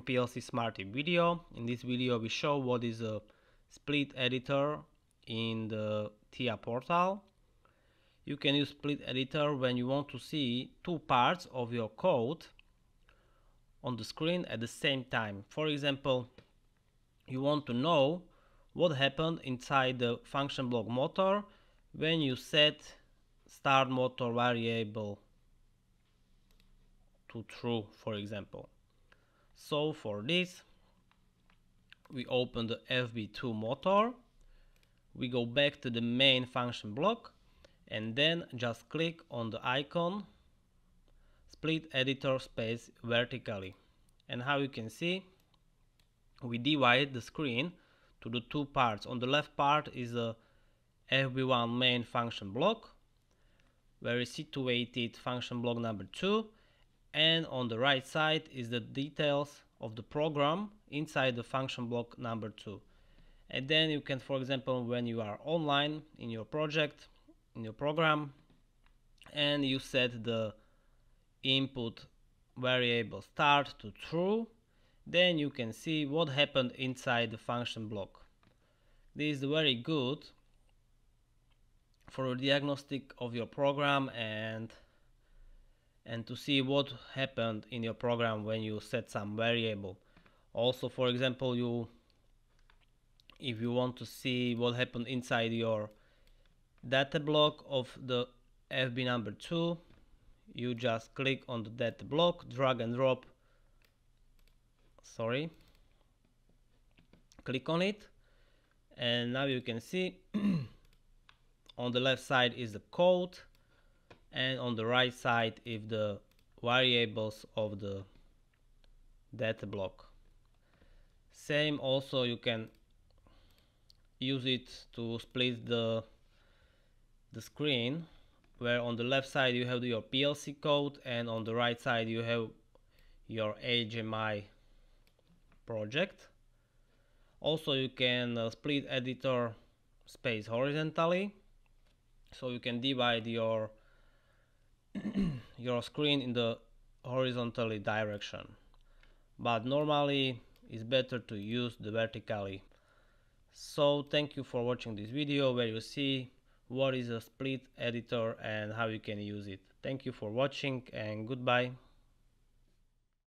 PLC Smarty video. In this video we show what is a split editor in the TIA portal. You can use split editor when you want to see two parts of your code on the screen at the same time. For example, you want to know what happened inside the function block motor when you set start motor variable to true for example so for this we open the FB2 motor. We go back to the main function block and then just click on the icon split editor space vertically. And how you can see we divide the screen to the two parts. On the left part is a FB1 main function block where is situated function block number 2 and on the right side is the details of the program inside the function block number 2 and then you can for example when you are online in your project in your program and you set the input variable start to true then you can see what happened inside the function block. This is very good for a diagnostic of your program and and to see what happened in your program when you set some variable. Also for example you if you want to see what happened inside your data block of the FB number 2 you just click on the data block drag and drop sorry click on it and now you can see on the left side is the code and on the right side is the variables of the data block. Same also you can use it to split the the screen where on the left side you have your PLC code and on the right side you have your HMI project. Also you can uh, split editor space horizontally. So you can divide your your screen in the horizontally direction. But normally it's better to use the vertically. So thank you for watching this video where you see what is a split editor and how you can use it. Thank you for watching and goodbye